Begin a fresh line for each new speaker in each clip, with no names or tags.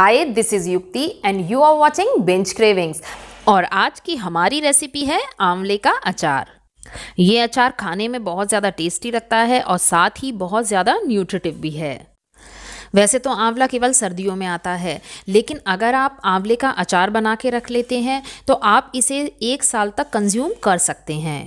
Hi this is Yukti and you are watching bench cravings और आज की हमारी रेसिपी है आंवले का अचार। ये अचार खाने में बहुत ज़्यादा टेस्टी लगता है और साथ ही बहुत ज़्यादा न्यूट्रिटिव भी है। वैसे तो आंवला केवल सर्दियों में आता है, लेकिन अगर आप आंवले का अचार बना के रख लेते हैं तो आप इसे एक साल तक कंज्यूम कर सकते हैं।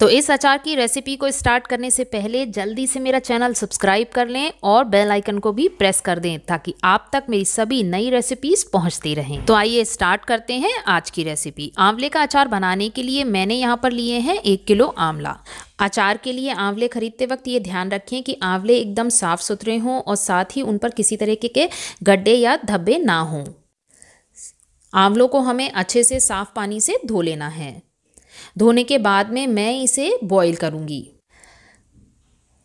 तो इस अचार की रेसिपी को स्टार्ट करने से पहले जल्दी से मेरा चैनल सब्सक्राइब कर लें और बेल आइकन को भी प्रेस कर दें, ताकि आप तक मेरी सभी नई रेसिपीज़ पहुँचती रहें। तो आइए स्टार्ट करते हैं आज की रेसिपी आंवले का अचार बनाने के लिए मैंने यहाँ पर लिए हैं एक किलो आंवला। अचार के लिए आंवले खरीदते वक्त ये ध्यान रखें कि आंवले एकदम साफ़ सुथरे हों और साथ ही उन पर किसी तरीके के गड्ढे या धब्बे ना हों। आंवलों को हमें अच्छे से साफ़ पानी से धो लेना है। धोने के बाद में मैं इसे बॉईल करूँगी।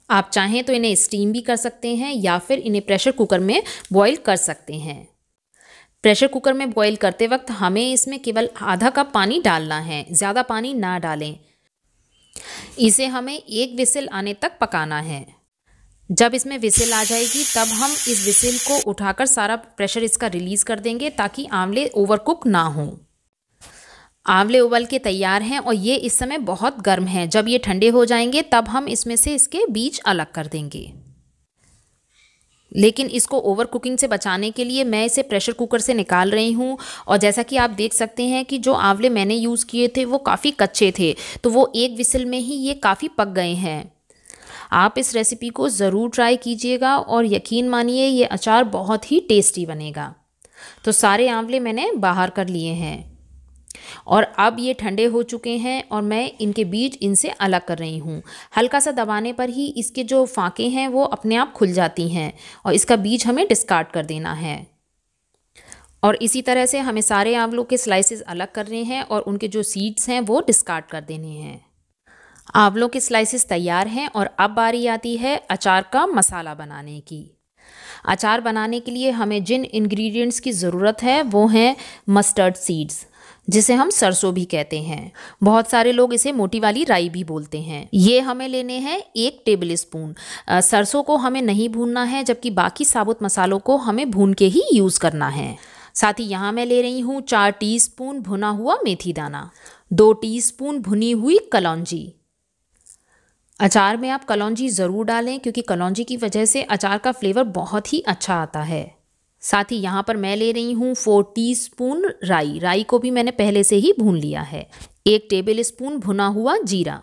आप चाहें तो इन्हें स्टीम भी कर सकते हैं या फिर इन्हें प्रेशर कुकर में बॉईल कर सकते हैं। प्रेशर कुकर में बॉईल करते वक्त हमें इसमें केवल आधा कप पानी डालना है, ज़्यादा पानी ना डालें। इसे हमें एक विसिल आने तक पकाना है। जब इसमें विसिल आ जाएगी, तब हम इस विसिल को उठाकर सारा प्रेशर इसका रिलीज़ कर देंगे ताकि आंवले ओवरकुक ना हों। आंवले उबल के तैयार हैं और ये इस समय बहुत गर्म हैं। जब ये ठंडे हो जाएँगे, तब हम इसमें से इसके बीज अलग कर देंगे। लेकिन इसको ओवर कुकिंग से बचाने के लिए मैं इसे प्रेशर कुकर से निकाल रही हूँ और जैसा कि आप देख सकते हैं कि जो आंवले मैंने यूज़ किए थे, वो काफ़ी कच्चे थे। तो वो एक विसल में ही ये काफ़ी पक गए हैं। आप इस रेसिपी को ज़रूर ट्राई कीजिएगा और यकीन मानिए, ये अचार बहुत ही टेस्टी बनेगा। तो सारे आंवले मैंने बाहर कर लिए हैं। और अब ये ठंडे हो चुके हैं और मैं इनके बीज इनसे अलग कर रही हूँ। हल्का सा दबाने पर ही इसके जो फाके हैं वो अपने आप खुल जाती हैं और इसका बीज हमें डिस्कार्ड कर देना है। और इसी तरह से हमें सारे आंवलों के स्लाइसेस अलग करने हैं और उनके जो सीड्स हैं वो डिस्कार्ड कर देने हैं। आंवलों के स्लाइसेस तैयार हैं और अब बारी आती है अचार का मसाला बनाने की। अचार बनाने के लिए हमें जिन इंग्रेडिएंट्स की ज़रूरत है वो हैं मस्टर्ड सीड्स जिसे हम सरसों भी कहते हैं। बहुत सारे लोग इसे मोटी वाली राई भी बोलते हैं। ये हमें लेने हैं एक टेबल स्पून सरसों को हमें नहीं भूनना है, जबकि बाकी साबुत मसालों को हमें भून के ही यूज़ करना है। साथ ही यहाँ मैं ले रही हूँ चार टीस्पून भुना हुआ मेथी दाना। दो टीस्पून भुनी हुई कलौंजी। अचार में आप कलौंजी ज़रूर डालें, क्योंकि कलौंजी की वजह से अचार का फ्लेवर बहुत ही अच्छा आता है। साथ ही यहाँ पर मैं ले रही हूँ फोर टी स्पून राई। राई को भी मैंने पहले से ही भून लिया है। एक टेबल स्पून भुना हुआ जीरा।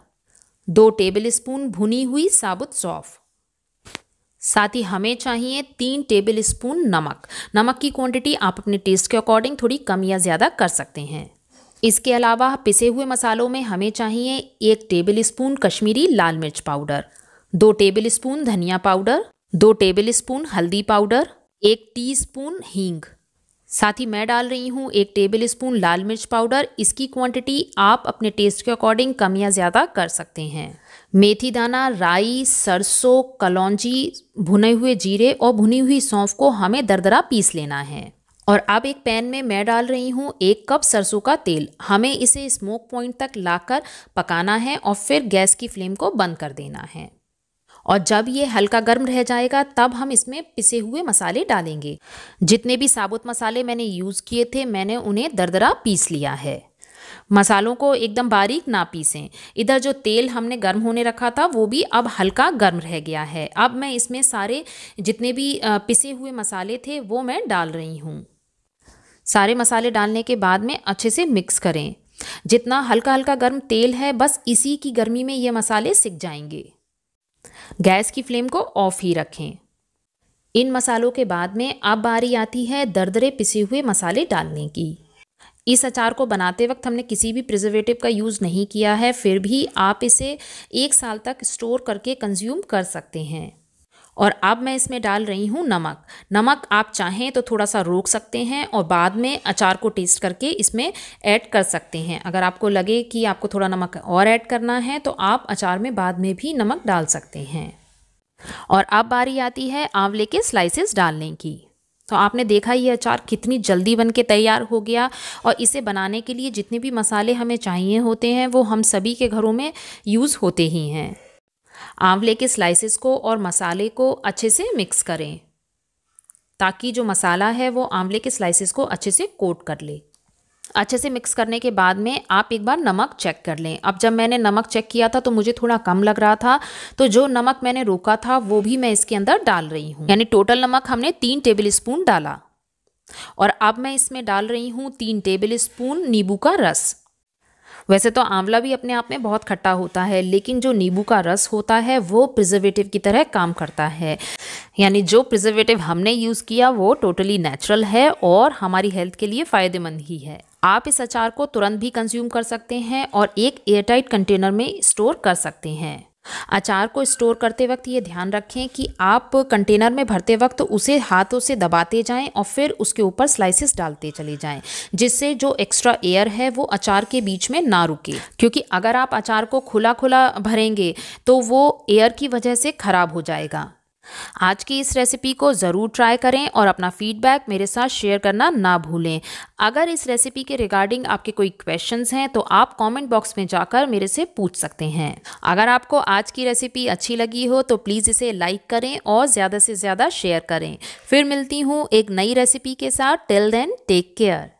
दो टेबल स्पून भुनी हुई साबुत सौफ। साथ ही हमें चाहिए तीन टेबल स्पून नमक। नमक की क्वांटिटी आप अपने टेस्ट के अकॉर्डिंग थोड़ी कम या ज़्यादा कर सकते हैं। इसके अलावा पिसे हुए मसालों में हमें चाहिए एक टेबल स्पून कश्मीरी लाल मिर्च पाउडर। दो टेबल स्पून धनिया पाउडर। दो टेबल स्पून हल्दी पाउडर। एक टीस्पून हींग। साथ ही मैं डाल रही हूँ एक टेबल स्पून लाल मिर्च पाउडर इसकी क्वांटिटी आप अपने टेस्ट के अकॉर्डिंग कम या ज़्यादा कर सकते हैं। मेथी दाना, राई, सरसों, कलौजी, भुने हुए जीरे और भुनी हुई सौंफ को हमें दरदरा पीस लेना है। और अब एक पैन में मैं डाल रही हूँ एक कप सरसों का तेल। हमें इसे स्मोक पॉइंट तक लाकर पकाना है और फिर गैस की फ्लेम को बंद कर देना है। और जब ये हल्का गर्म रह जाएगा, तब हम इसमें पिसे हुए मसाले डालेंगे। जितने भी साबुत मसाले मैंने यूज़ किए थे, मैंने उन्हें दरदरा पीस लिया है। मसालों को एकदम बारीक ना पीसें। इधर जो तेल हमने गर्म होने रखा था, वो भी अब हल्का गर्म रह गया है। अब मैं इसमें सारे, जितने भी पिसे हुए मसाले थे, वो मैं डाल रही हूँ। सारे मसाले डालने के बाद में अच्छे से मिक्स करें। जितना हल्का हल्का गर्म तेल है, बस इसी की गर्मी में ये मसाले सिक जाएँगे। गैस की फ्लेम को ऑफ़ ही रखें। इन मसालों के बाद में अब बारी आती है दरदरे पिसे हुए मसाले डालने की। इस अचार को बनाते वक्त हमने किसी भी प्रिजर्वेटिव का यूज़ नहीं किया है, फिर भी आप इसे एक साल तक स्टोर करके कंज्यूम कर सकते हैं। और अब मैं इसमें डाल रही हूँ नमक। नमक आप चाहें तो थोड़ा सा रोक सकते हैं और बाद में अचार को टेस्ट करके इसमें ऐड कर सकते हैं। अगर आपको लगे कि आपको थोड़ा नमक और ऐड करना है तो आप अचार में बाद में भी नमक डाल सकते हैं। और अब बारी आती है आंवले के स्लाइसेस डालने की। तो आपने देखा ये अचार कितनी जल्दी बन के तैयार हो गया और इसे बनाने के लिए जितने भी मसाले हमें चाहिए होते हैं, वो हम सभी के घरों में यूज़ होते ही हैं। आंवले के स्लाइसेस को और मसाले को अच्छे से मिक्स करें, ताकि जो मसाला है वो आंवले के स्लाइसेस को अच्छे से कोट कर ले। अच्छे से मिक्स करने के बाद में आप एक बार नमक चेक कर लें। अब जब मैंने नमक चेक किया था तो मुझे थोड़ा कम लग रहा था तो जो नमक मैंने रोका था वो भी मैं इसके अंदर डाल रही हूँ। यानी टोटल नमक हमने तीन टेबल स्पून डाला। और अब मैं इसमें डाल रही हूँ तीन टेबल स्पून नींबू का रस। वैसे तो आंवला भी अपने आप में बहुत खट्टा होता है, लेकिन जो नींबू का रस होता है, वो प्रिजर्वेटिव की तरह काम करता है। यानी जो प्रिजर्वेटिव हमने यूज़ किया, वो टोटली नेचुरल है और हमारी हेल्थ के लिए फ़ायदेमंद ही है। आप इस अचार को तुरंत भी कंज्यूम कर सकते हैं और एक एयरटाइट कंटेनर में स्टोर कर सकते हैं। अचार को स्टोर करते वक्त ये ध्यान रखें कि आप कंटेनर में भरते वक्त उसे हाथों से दबाते जाएँ और फिर उसके ऊपर स्लाइसेस डालते चले जाएँ, जिससे जो एक्स्ट्रा एयर है वो अचार के बीच में ना रुके। क्योंकि अगर आप अचार को खुला खुला भरेंगे तो वो एयर की वजह से ख़राब हो जाएगा। आज की इस रेसिपी को ज़रूर ट्राई करें और अपना फीडबैक मेरे साथ शेयर करना ना भूलें। अगर इस रेसिपी के रिगार्डिंग आपके कोई क्वेश्चंस हैं तो आप कमेंट बॉक्स में जाकर मेरे से पूछ सकते हैं। अगर आपको आज की रेसिपी अच्छी लगी हो तो प्लीज़ इसे लाइक करें और ज़्यादा से ज़्यादा शेयर करें। फिर मिलती हूँ एक नई रेसिपी के साथ। Till then take care